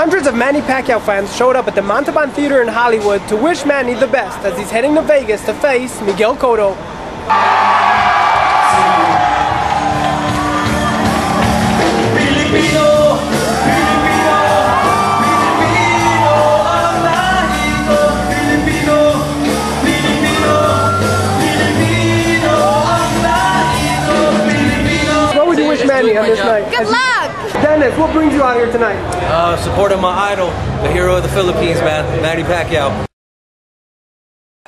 Hundreds of Manny Pacquiao fans showed up at the Montalban Theater in Hollywood to wish Manny the best as he's heading to Vegas to face Miguel Cotto. What would you wish Manny on this night? Good luck! Dennis, what brings you out here tonight? Uh, supporting my idol, the hero of the Philippines, man, Manny Pacquiao.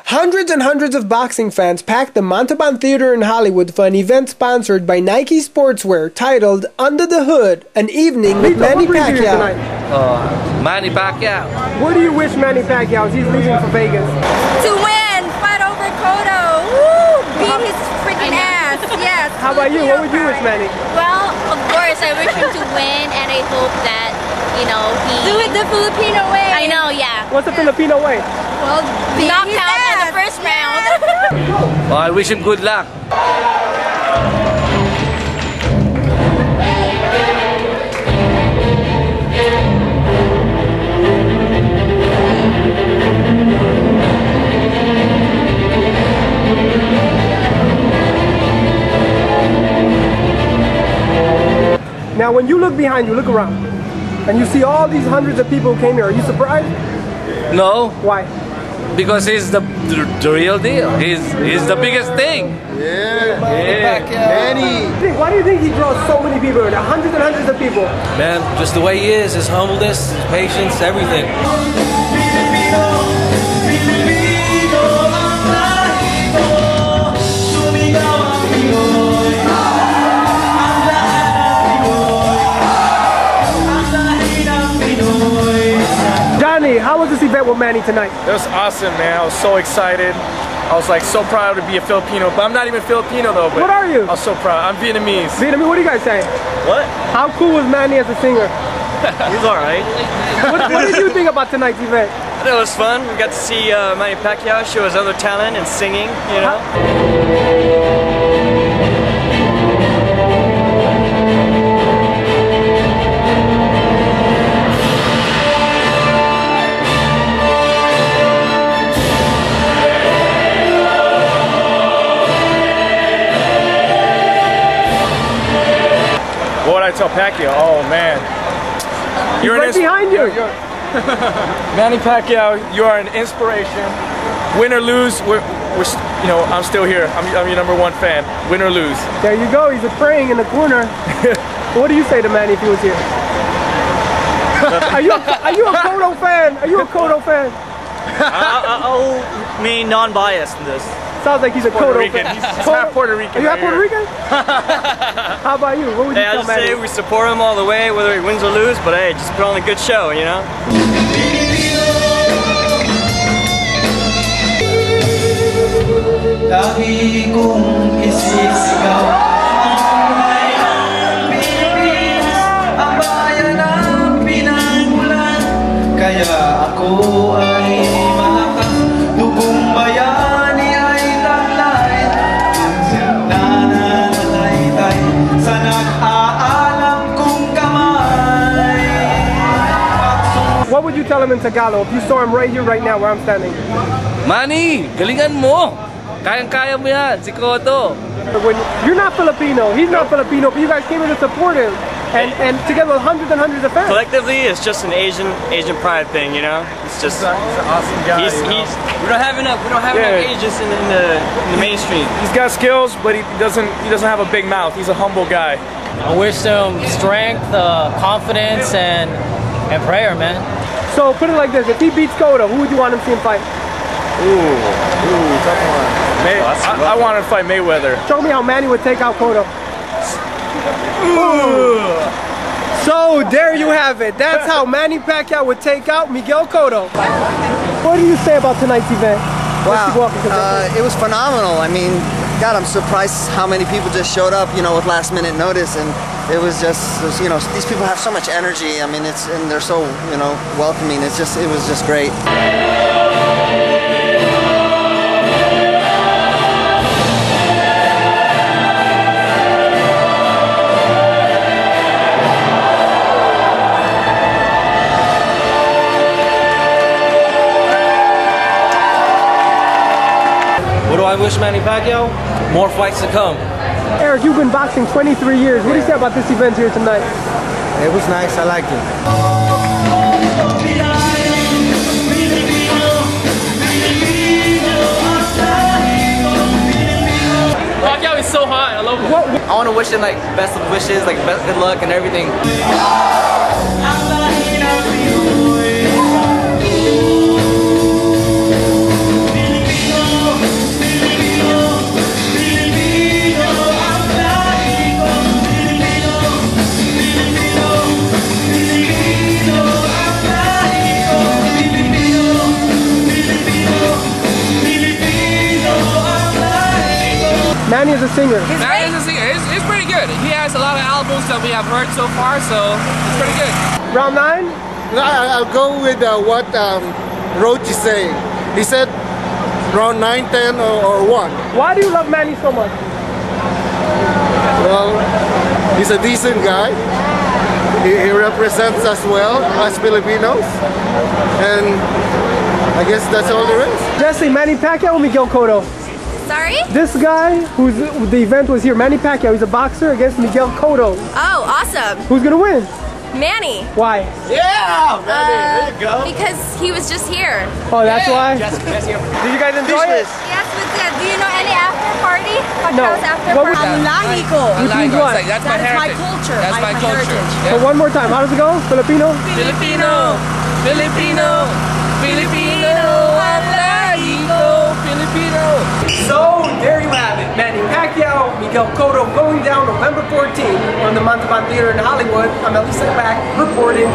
Hundreds and hundreds of boxing fans packed the Montalban Theater in Hollywood for an event sponsored by Nike Sportswear titled Under the Hood, an evening with Manny Pacquiao. Uh, Manny Pacquiao. What do you wish Manny Pacquiao as he's leaving for Vegas? To win! Fight over Cotto! Woo! Beat his freaking ass! Yes! How about you? What would you wish Manny? Well, of course, I wish him to win, and I hope that, you know, he... Do it the Filipino way! I know, yeah. What's the Filipino way? Well, beat Knocked his out in the ass. first round. Well, I wish him good luck. When you look behind you, look around, and you see all these hundreds of people who came here, are you surprised? No, Why? because he's the, the, the real deal. He's, he's the biggest thing. Yeah. Yeah. Uh, Manny. Why do you think he draws so many people? There hundreds and hundreds of people. Man, just the way he is, his humbleness, his patience, everything. Johnny, how was this event with Manny tonight? It was awesome, man. I was so excited. I was like so proud to be a Filipino, but I'm not even Filipino though. But What are you? I was so proud. I'm Vietnamese. Vietnamese, what do you guys say? What? How cool was Manny as a singer? He's all right. What, what did you think about tonight's event? It was fun. We got to see uh, Manny Pacquiao show his other talent and singing. You know. What would I tell Pacquiao? Oh man. You're right behind you. you're- Manny Pacquiao, you are an inspiration. Win or lose, we're, we're you know, I'm still here. I'm, I'm your number one fan. Win or lose. There you go, he's a praying in the corner. what do you say to Manny if he was here? are you a, are you a Cotto fan? Are you a Cotto fan? I'll me non-biased in this. Sounds like he's a Puerto Cotto Rican. fan. He's, he's Cotto- half Puerto Rican. Are you half right Puerto. Rican? How about you? What would you Hey, I just say we support him all the way, whether he wins or lose. But hey, just put on a good show, you know. Lagi kong isisigaw Ang buhay ng Pilipinas Ang bayan ng pinangulan Kaya ako ay What would you tell him in Tagalog if you saw him right here, right now, where I'm standing? Manny, galingan mo! Kayang-kaya mo yan, si Cotto. When you're not Filipino, he's not Filipino, but you guys came here to support him, and and together with hundreds and hundreds of fans. Collectively, it's just an Asian Asian pride thing, you know. It's just He's an awesome guy. he's, you know? he's we don't have enough we don't have Yeah. enough Asians in, in the in the mainstream. He's got skills, but he doesn't. He doesn't have a big mouth. He's a humble guy. I wish them strength, uh, confidence, and and prayer, man. So put it like this: if he beats Cotto, who would you want him to see him fight? Ooh, ooh, tough one. May, I, I want to fight Mayweather. Show me how Manny would take out Cotto. So there you have it. That's how Manny Pacquiao would take out Miguel Cotto. What do you say about tonight's event? Let's keep walking, 'cause Uh, it was phenomenal. I mean, God, I'm surprised how many people just showed up, you know, with last minute notice, and it was just, it was, you know, these people have so much energy. I mean, it's and they're so, you know, welcoming. It's just, it was just great. I wish Manny Pacquiao more fights to come. Eric, you've been boxing 23 years. What do you say about this event here tonight? It was nice. I liked it. Pacquiao is so hot. I love him. I want to wish him like best of wishes, like best, good luck and everything. Is a singer. Manny is a singer. It's, it's pretty good. He has a lot of albums that we have heard so far, so it's pretty good. Round nine? I, I'll go with uh, what um, Roach is saying. He said round 9, 10, or, or 1. Why do you love Manny so much? Well, he's a decent guy. He, he represents us well as Filipinos. And I guess that's all there is. Jesse, Manny Pacquiao or Miguel Cotto? Sorry? This guy, who's the event was here, Manny Pacquiao, he's a boxer against Miguel Cotto. Oh, awesome. Who's gonna win? Manny. Why? Yeah, Uh, Because he was just here. Oh, that's why? Did you guys enjoy it? Yes, we did. Do you know any after party? No. Pacquiao's after What was- party? Lahico. Which means what? That's my That is my heritage. culture. That's I- my my culture. heritage. So one more time, how does it go? Filipino? Filipino, Filipino, Filipino, Lahico, Filipino. So there you have it, Manny Pacquiao, Miguel Cotto going down November 14th on the Montalban Theater in Hollywood. I'm Elie Seckbach reporting